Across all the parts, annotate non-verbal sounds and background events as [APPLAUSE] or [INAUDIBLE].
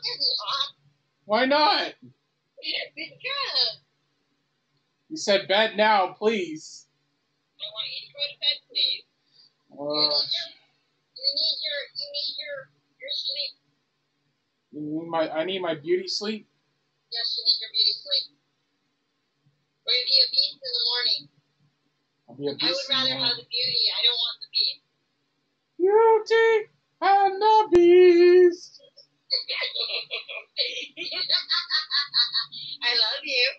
not. Why not? Because You said bed now, please. I want you to go to bed, please. Uh, You need your you need your your sleep. you need my I need my beauty sleep. Yes, you need your beauty sleep. Or be a beast in the morning. I'll be a beast. I would rather have the beauty. I don't want the beast. Beauty and the Beast. [LAUGHS] I love you.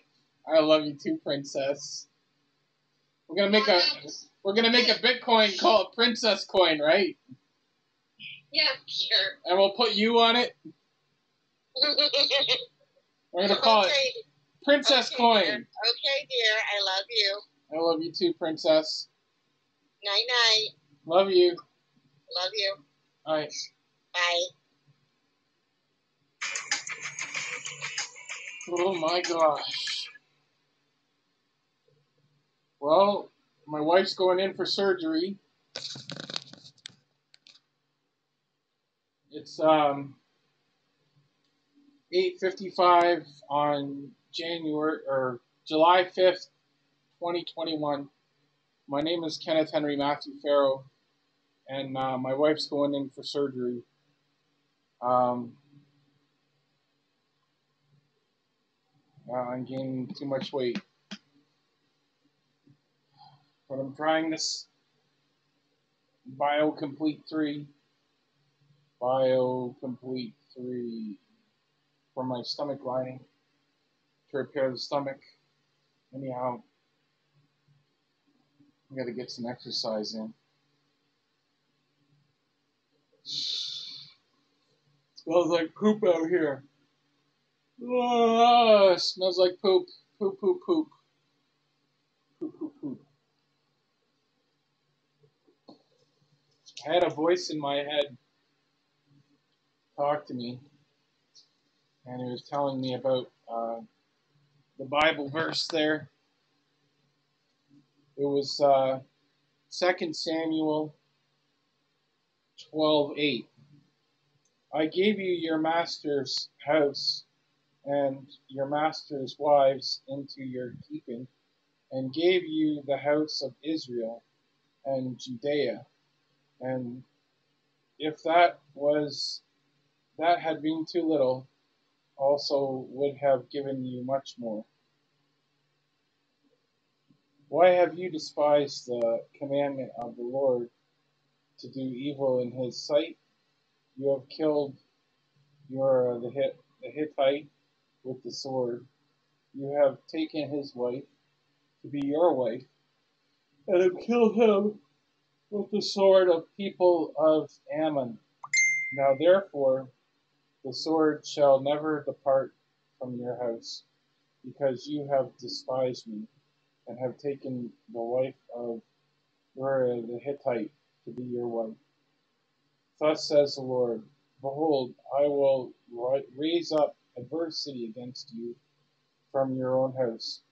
I love you too, princess. We're gonna make a we're gonna make a Bitcoin called Princess Coin, right? Yes, sure. And we'll put you on it. [LAUGHS] We're gonna call it. Princess okay, Coin. Dear. Okay, dear. I love you. I love you too, princess. Night night. Love you. Love you. All right. Bye. Oh my gosh. Well, my wife's going in for surgery. It's um 8:55 on January or July 5th, 2021. My name is Kenneth Henry Matthew Farrow, and uh, my wife's going in for surgery. Um, Uh, I'm gaining too much weight. But I'm trying this BioComplete 3. BioComplete 3 for my stomach lining to repair the stomach. Anyhow, I gotta get some exercise in. Smells like poop out here. Ah, smells like poop. Poop, poop, poop. Poop, poop, poop. I had a voice in my head talk to me, and he was telling me about uh, the Bible verse there. It was uh, 2 Samuel 12:8. I gave you your master's house and your master's wives into your keeping, and gave you the house of Israel and Judea. And if that was that had been too little, also would have given you much more. Why have you despised the commandment of the Lord to do evil in his sight? You have killed your the the Hittite with the sword. You have taken his wife to be your wife, and have killed him with the sword of people of Ammon. Now therefore, the sword shall never depart from your house, because you have despised me, and have taken the wife of Uriah the Hittite to be your wife. Thus says the Lord, Behold, I will raise up adversity against you from your own house.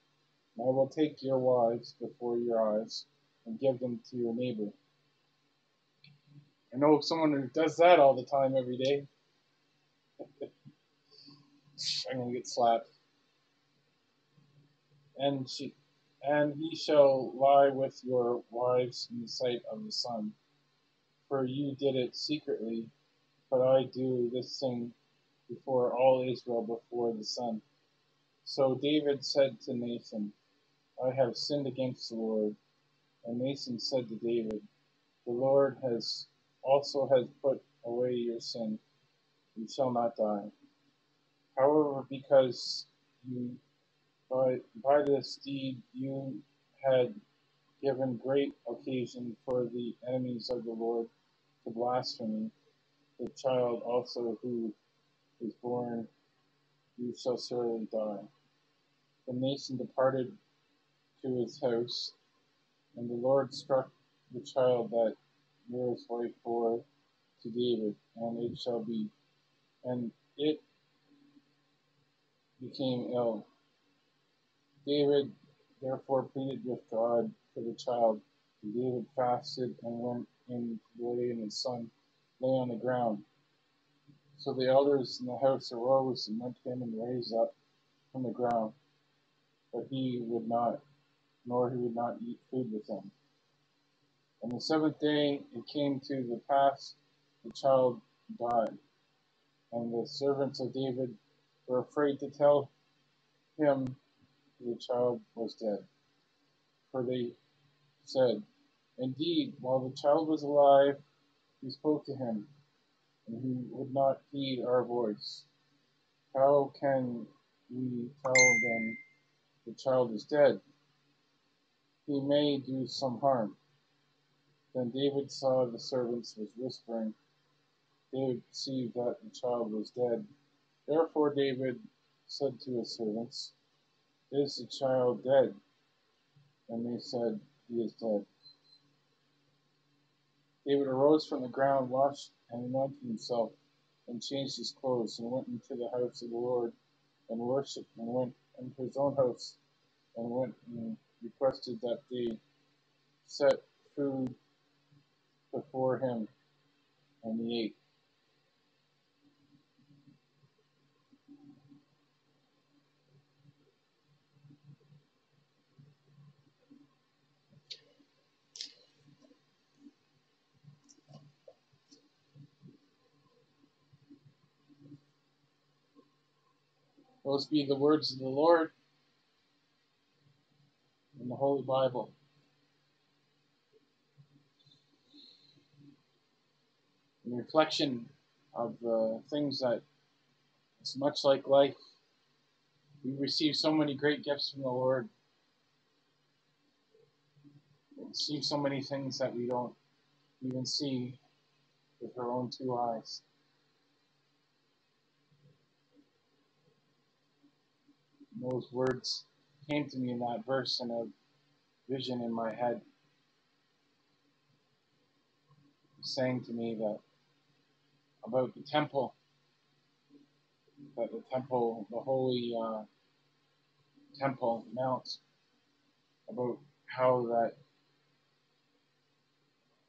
And I will take your wives before your eyes and give them to your neighbor. I know someone who does that all the time, every day. [LAUGHS] I'm gonna get slapped. And she, and he shall lie with your wives in the sight of the sun. For you did it secretly, but I do this thing before all Israel before the sun. So David said to Nathan, I have sinned against the Lord. And Nathan said to David, The Lord has also has put away your sin. You shall not die. However, because you by by this deed you had given great occasion for the enemies of the Lord to blaspheme, the child also who is born, you shall surely die. The nation departed to his house, and the Lord struck the child that Uriah's wife bore to David, and it shall be, and it became ill. David therefore pleaded with God for the child. And David fasted and went in lay, and his son lay on the ground. So the elders in the house arose and went to him and raised up from the ground. But he would not, nor he would not eat food with them. On the seventh day it came to the pass the child died, and the servants of David were afraid to tell him the child was dead. For they said, Indeed, while the child was alive, we spoke to him, and he would not heed our voice. How can we tell them the child is dead? He may do some harm. Then David saw the servants was whispering. David perceived that the child was dead. Therefore David said to his servants, Is the child dead? And they said, He is dead. David arose from the ground, washed and anointed himself, and changed his clothes, and went into the house of the Lord, and worshipped, and went into his own house, and went and requested that they set food before him, and he ate. Those be the words of the Lord in the Holy Bible. In reflection of the things that it's much like life. We receive so many great gifts from the Lord. We receive so many things that we don't even see with our own two eyes. Those words came to me in that verse and a vision in my head saying to me that about the temple, that the temple, the holy uh, temple mount, about how that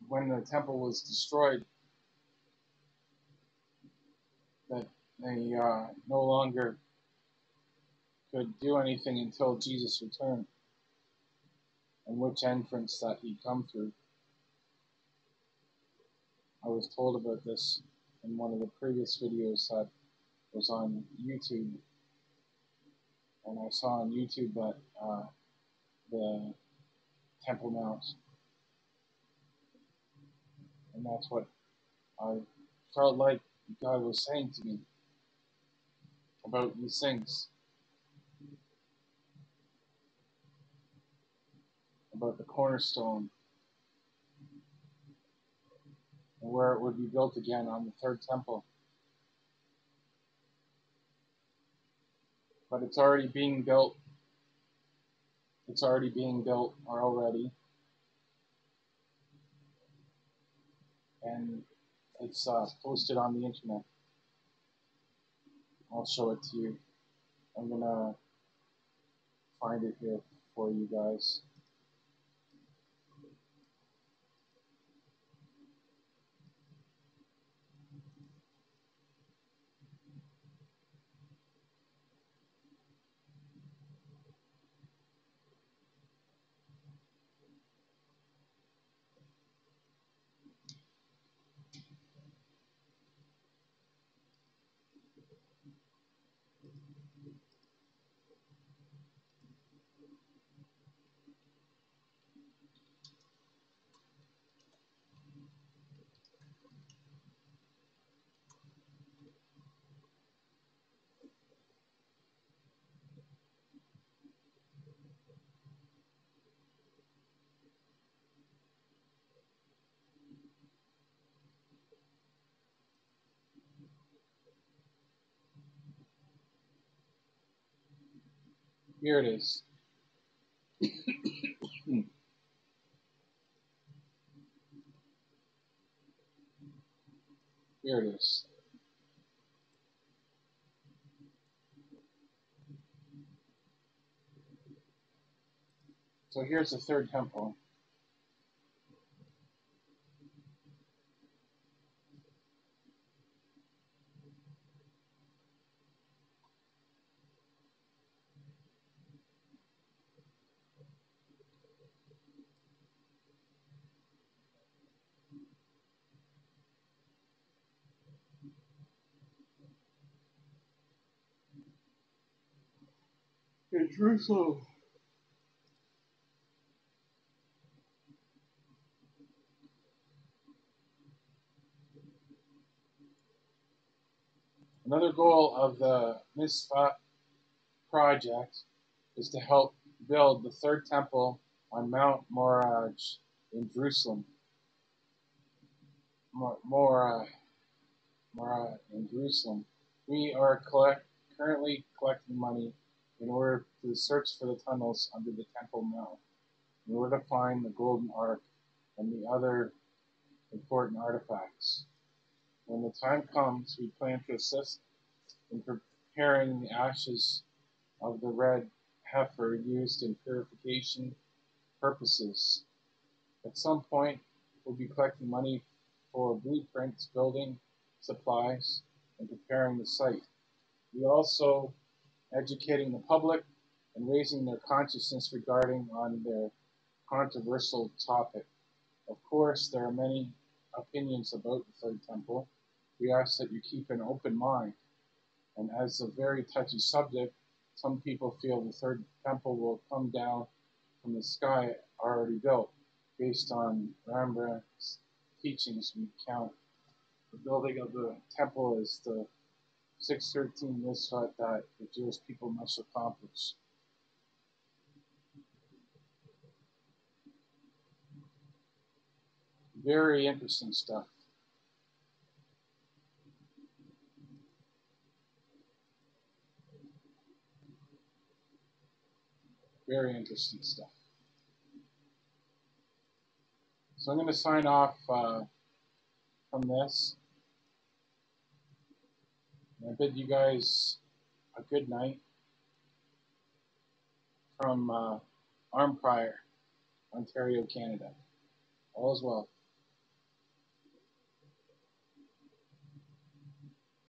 when the temple was destroyed, that they uh, no longer could do anything until Jesus returned, and which entrance that he'd come through. I was told about this in one of the previous videos that was on YouTube, and I saw on YouTube that uh, the Temple Mount, and that's what I felt like God was saying to me about these things. About the cornerstone and where it would be built again on the third temple. But it's already being built. It's already being built already. And it's uh, posted on the internet. I'll show it to you. I'm gonna find it here for you guys. Here it is. [COUGHS] Here it is. So here's the third temple. In Jerusalem. Another goal of the Mitzvah project is to help build the third temple on Mount Moriah in Jerusalem. Morah, Morah in Jerusalem. We are collect, currently collecting money in order to search for the tunnels under the Temple Mount, in order to find the Golden Ark and the other important artifacts. When the time comes, we plan to assist in preparing the ashes of the red heifer used in purification purposes. At some point, we'll be collecting money for blueprints, building supplies, and preparing the site. We also educating the public and raising their consciousness regarding on their controversial topic. Of course, there are many opinions about the Third Temple. We ask that you keep an open mind. And as a very touchy subject, some people feel the Third Temple will come down from the sky already built, based on Rembrandt's teachings. We count the building of the temple as the 613 this mitzvah that the Jewish people must accomplish. Very interesting stuff. Very interesting stuff. So I'm going to sign off uh, from this. I bid you guys a good night from uh, Arnprior, Ontario, Canada. All is well.